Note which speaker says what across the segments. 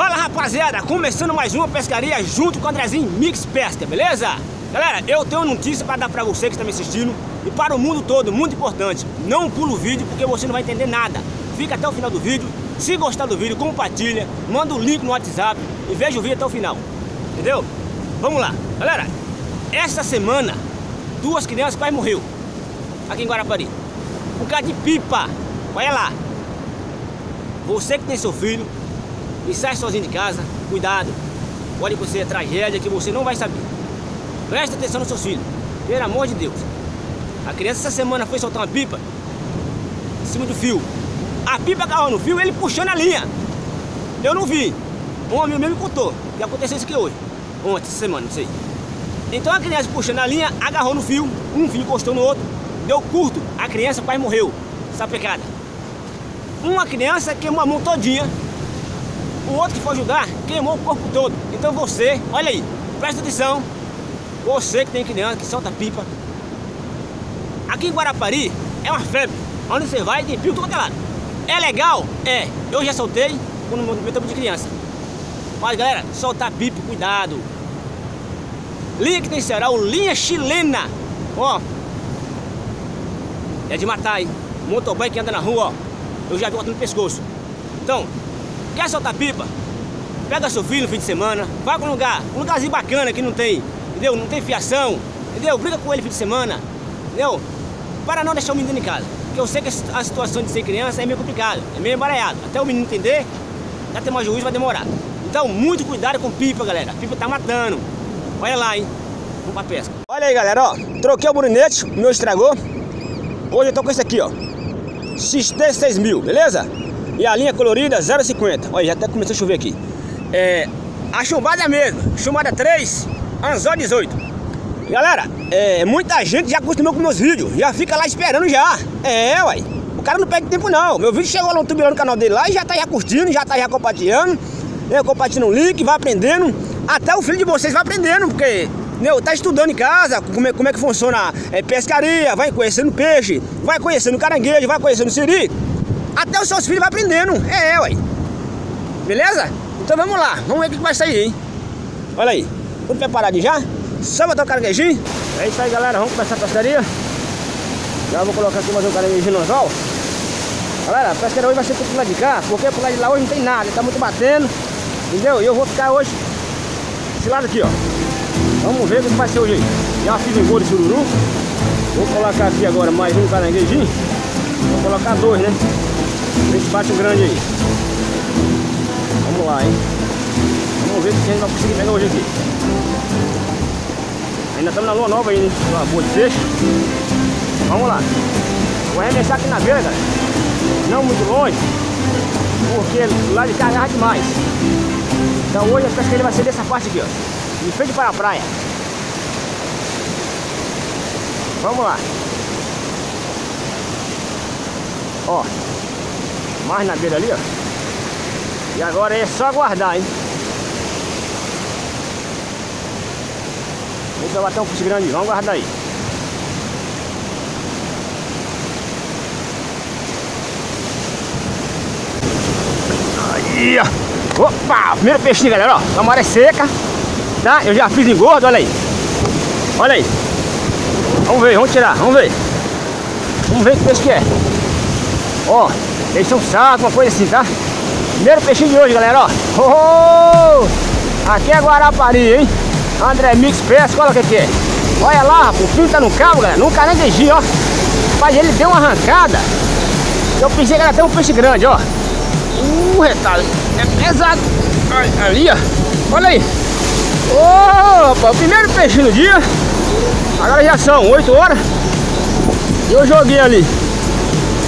Speaker 1: Fala rapaziada, começando mais uma pescaria junto com o Andrezinho Mix Pesca, beleza? Galera, eu tenho notícia para dar para você que está me assistindo e para o mundo todo, muito importante. Não pula o vídeo porque você não vai entender nada. Fica até o final do vídeo. Se gostar do vídeo, compartilha, manda o link no WhatsApp e veja o vídeo até o final. Entendeu? Vamos lá. Galera, essa semana, duas crianças quase morreu aqui em Guarapari. Por causa de pipa. Olha lá. Você que tem seu filho, e sai sozinho de casa, cuidado. Pode ser tragédia que você não vai saber. Preste atenção nos seus filhos, pelo amor de Deus. A criança essa semana foi soltar uma pipa em cima do fio. A pipa agarrou no fio, ele puxando a linha. Eu não vi. Um homem mesmo me contou que aconteceu isso aqui hoje. Ontem, essa semana, não sei. Então a criança puxando a linha, agarrou no fio, um fio encostou no outro, deu curto, a criança quase morreu, sapecada. Uma criança queimou a mão todinha o outro que foi ajudar queimou o corpo todo. Então você, olha aí, presta atenção. Você que tem criança, que solta pipa. Aqui em Guarapari é uma febre. Onde você vai tem pio todo lado. É legal? É. Eu já soltei no meu tempo de criança. Mas galera, soltar pipa, cuidado. Linha que tem Ceará, o linha chilena. Ó. É de matar, hein? Motoboy que anda na rua, ó. Eu já vi botando no pescoço. Então, Quer soltar pipa? Pega seu filho no fim de semana, vai para um lugar, um lugarzinho bacana que não tem, entendeu? Não tem fiação, entendeu? Briga com ele no fim de semana, entendeu? Para não deixar o menino em casa. Porque eu sei que a situação de ser criança é meio complicada, é meio embaralhado. Até o menino entender, até ter mais juízo vai demorar. Então, muito cuidado com pipa, galera. A pipa tá matando. Olha lá, hein? Vamos pra pesca. Olha aí, galera, ó. Troquei o burinete, meu estragou. Hoje eu tô com esse aqui, ó. XT6000, beleza? E a linha colorida 0,50. Olha, já até começou a chover aqui. É, a chumbada mesmo. Chumbada 3, anzol 18. Galera, é, muita gente já acostumou com meus vídeos. Já fica lá esperando já. É, uai. O cara não perde tempo não. Meu vídeo chegou lá no YouTube no canal dele lá e já tá já curtindo, já tá já compartilhando. Né, compartilhando o link, vai aprendendo. Até o filho de vocês vai aprendendo, porque né, tá estudando em casa como é, como é que funciona é, pescaria, vai conhecendo peixe, vai conhecendo caranguejo, vai conhecendo siri. Até os seus filhos vão aprendendo. É, ué. Beleza? Então vamos lá. Vamos ver o que vai sair, hein? Olha aí. Tudo preparado já? Só botar o caranguejinho. É isso aí, galera. Vamos começar a pescaria. Já vou colocar aqui mais um caranguejinho no anzol. Galera, a pescaria hoje vai ser pro lado de cá, porque pro lado de lá hoje não tem nada. Tá muito batendo. Entendeu? E eu vou ficar hoje desse lado aqui, ó. Vamos ver o que vai ser hoje aí. Já fiz um gol de sururu. Vou colocar aqui agora mais um caranguejinho. Vou colocar dois, né? Vê se bate um grande aí. Vamos lá, hein? Vamos ver se a gente vai conseguir pegar hoje aqui. Ainda estamos na lua nova aí? Uma boa de peixe. Vamos lá. Vou arremessar aqui na beira. Não muito longe. Porque lá de cá agarra demais. Então hoje a pesca vai ser dessa parte aqui, ó. De frente para a praia. Vamos lá. Ó. Mais na beira ali, ó. E agora é só aguardar, hein? Esse vai bater um peixe grande, vamos aguardar aí. Aí, ó. Opa, primeiro peixinho, galera, ó. A maré seca, tá? Eu já fiz engordo, olha aí. Olha aí. Vamos ver, vamos tirar, vamos ver. Vamos ver que peixe que é. Ó, eles são saco, uma coisa assim, tá? Primeiro peixinho de hoje, galera, ó. Oh, oh, aqui é Guarapari, hein? André Mix Pesca, olha o que, que é. Olha lá, o fio tá no cabo, galera, num caranguejinho, ó. Mas ele deu uma arrancada. Eu pensei que era até um peixe grande, ó. Uh, retalho. É pesado. Ali, ó. Olha aí. Ô, oh, primeiro peixe do dia. Agora já são 8 horas. E eu joguei ali.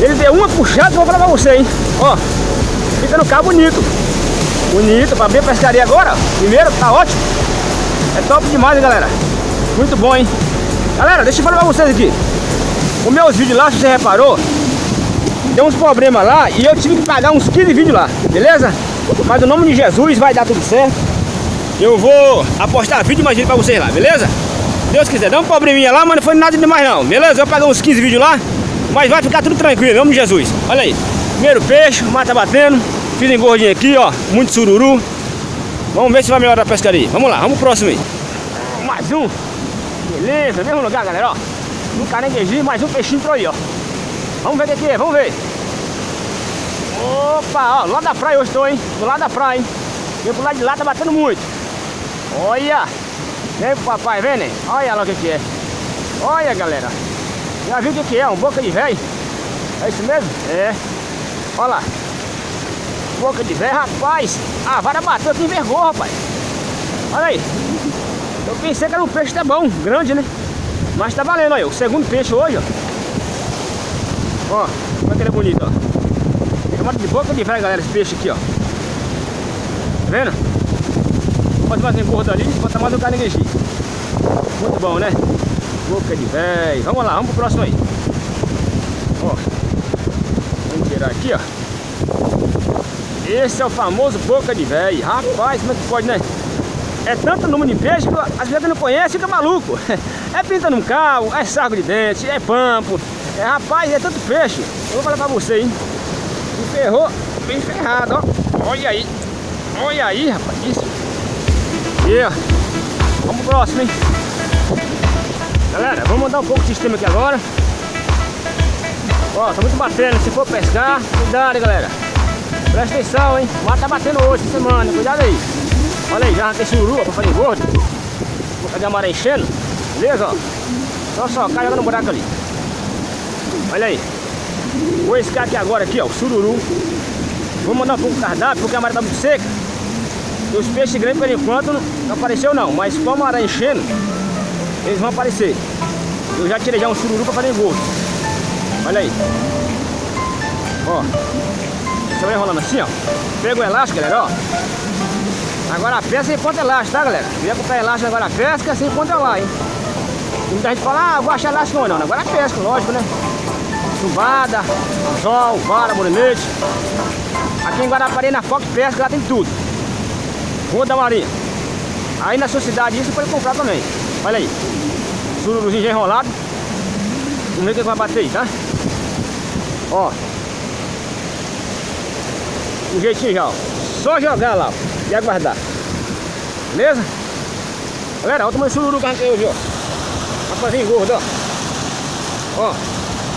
Speaker 1: Ele deu uma puxada, vou falar pra você, hein? Ó, fica no carro bonito. Bonito, pra abrir a pescaria agora. Primeiro, tá ótimo. É top demais, hein, galera. Muito bom, hein? Galera, deixa eu falar pra vocês aqui. Os meus vídeos lá, se você reparou, deu uns problemas lá e eu tive que pagar uns 15 vídeos lá, beleza? Mas no nome de Jesus vai dar tudo certo. Eu vou apostar vídeo mais vídeo pra vocês lá, beleza? Deus quiser, dá um probleminha lá, mas não foi nada demais não, beleza? Eu paguei uns 15 vídeos lá mas vai ficar tudo tranquilo, em nome de Jesus. Olha aí. Primeiro peixe, mar tá batendo. Fiz engordinho aqui, ó. Muito sururu. Vamos ver se vai melhorar a pescaria. Vamos lá, vamos pro próximo aí. Mais um. Beleza, mesmo lugar, galera, ó. Um caranguejinho, mais um peixinho entrou aí, ó. Vamos ver o que, é, vamos ver. Opa, ó, lado da praia eu estou, hein? Do lado da praia, hein? E pro lado de lá tá batendo muito. Olha! Vem pro papai, vem, né? Olha lá o que, que é. Olha, galera. Já viu o que, é? Um boca de velho? É isso mesmo? É. Olha lá. Boca de velho, rapaz. A vara bateu aqui, envergou, rapaz. Olha aí. Eu pensei que era um peixe até bom, grande, né? Mas tá valendo aí, o segundo peixe hoje, ó. Ó, é que ele é bonito, ó. Chamado de boca de velho, galera, esse peixe aqui, ó. Tá vendo? Pode mais um gordo ali, bota mais um caranguejinho. Muito bom, né? Boca de velho. Vamos lá, vamos pro próximo aí. Ó. Vamos tirar aqui, ó. Esse é o famoso boca de velho. Rapaz, como é que pode, né? É tanto número de peixe que as vezes não conhece fica maluco. É pinta num carro, é saco de dente, é pampo. É, rapaz, é tanto peixe. Eu vou falar pra você, hein? Me ferrou, bem ferrado, ó. Olha aí. Olha aí, rapaz. Isso. E, ó. Vamos pro próximo, hein? Galera, vamos mudar um pouco o sistema aqui agora. Ó, tá muito batendo. Se for pescar, cuidado, galera. Presta atenção, hein? O mar tá batendo hoje, semana. Cuidado aí. Olha aí, já tem sururu pra fazer gordo. Vou fazer a maré enchendo. Beleza, ó? Então só, cai no buraco ali. Olha aí. Vou escar aqui agora, aqui, ó, o sururu. Vou mandar um pouco de cardápio, porque a maré tá muito seca. E os peixes grandes, por enquanto, não apareceu não. Mas como a maré enchendo, eles vão aparecer. Eu já tirei já um sururu pra fazer gosto. Olha aí. Ó. Você vai enrolando assim, ó. Pega o elástico, galera, ó. Agora a pesca ponta elástico, tá, galera? Vier com o pé elástico agora a pesca sem ponta lá, hein? Muita gente fala, ah, vou achar elástico não, não. Agora a pesca, lógico, né? Chuvada, sol, vara, morenete. Aqui em Guarapari, na Fox Pesca, lá tem tudo. Rua da Marinha. Aí na sua cidade isso você pode comprar também. Olha aí. Sururuzinho já enrolado. Vamos ver o que vai bater aí, tá? Ó. Um jeitinho já, ó. Só jogar lá, ó e aguardar. Beleza? Galera, olha o tamanho do sururu que arranquei hoje, ó. Rapazinho gordo, ó. Ó,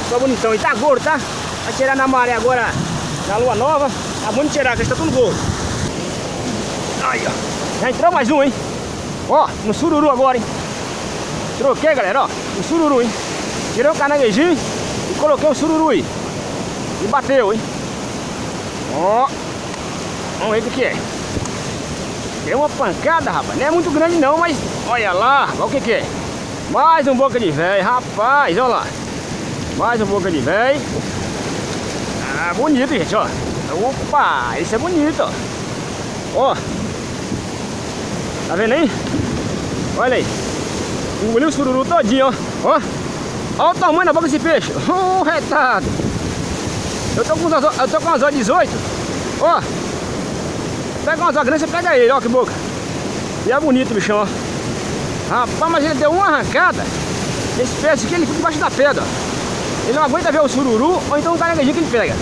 Speaker 1: só bonitão. E tá gordo, tá? Vai tirar na maré agora, na lua nova. Tá bom de tirar, que está tudo gordo. Aí, ó. Já entrou mais um, hein? Ó, no sururu agora, hein? Troquei, galera, ó. No sururu, hein? Tirei o carnaguejinho e coloquei o sururu aí. E bateu, hein? Ó. Vamos ver o que é. Deu uma pancada, rapaz. Não é muito grande não, mas olha lá, olha o que que é. Mais um boca de velho, rapaz, olha lá. Mais um boca de velho. Ah, bonito, gente, ó. Opa, esse é bonito, ó. Ó. Tá vendo aí? Olha aí. Engoliu o sururu todinho, ó. Ó. Olha o tamanho da boca desse peixe. Ô, oh, retado. Eu tô com as, eu tô com as 18. Ó. Pega umas grandes, você pega ele, ó que boca. E é bonito o bichão, ó. Rapaz, mas ele deu uma arrancada. Esse peixe aqui, ele fica debaixo da pedra. Ele não aguenta ver o sururu ou então o caranguejinho que ele pega.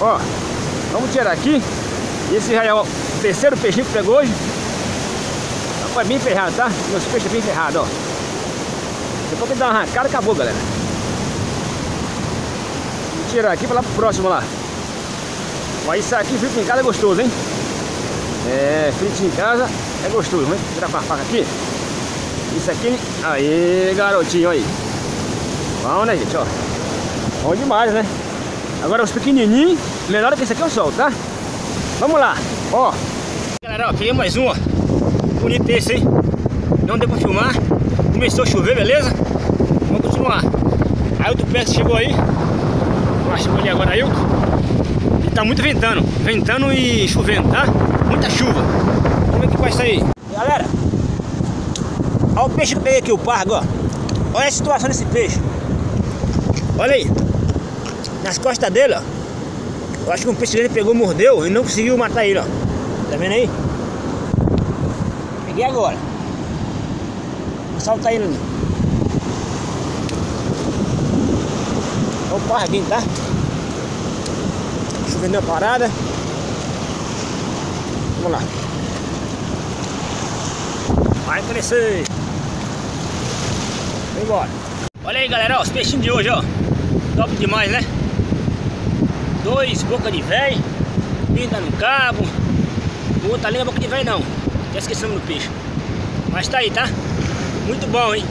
Speaker 1: Ó, vamos tirar aqui. Esse já é o terceiro peixinho que pegou hoje. Rapaz, bem ferrado, tá? Meus peixes bem ferrados, ó. Depois que dá uma arrancada, acabou, galera. Vou tirar aqui para lá pro próximo lá. Mas isso aqui frito em casa é gostoso, hein? É, frito em casa é gostoso. Vamos tirar com a faca aqui. Isso aqui, aí garotinho aí. Bom, né gente, ó. Bom demais, né? Agora os pequenininhos, menor que esse aqui eu solto, tá? Vamos lá, ó. Galera, ó, peguei mais um, ó. Bonito esse, hein? Não deu pra filmar. Começou a chover, beleza? Vamos continuar. Aí o Pérez chegou aí. Chegou ali agora, Ailton. E tá muito ventando. Ventando e chovendo, tá? muita chuva. Vamos ver o que vai sair. Galera, olha o peixe que eu peguei aqui, o pargo, ó. Olha a situação desse peixe. Olha aí. Nas costas dele, ó. Eu acho que um peixe dele pegou, mordeu e não conseguiu matar ele, ó. Tá vendo aí? Peguei agora. Vou soltar ele ali. Olha o parguinho, tá? Chovendo a parada. Vamos lá. Vai crescer. Vem embora. Olha aí, galera, ó, os peixinhos de hoje, ó. Top demais, né? Dois boca de velho, pinta no cabo. O outro ali não é boca de velho, não. Já esquecemos do peixe. Mas tá aí, tá? Muito bom, hein?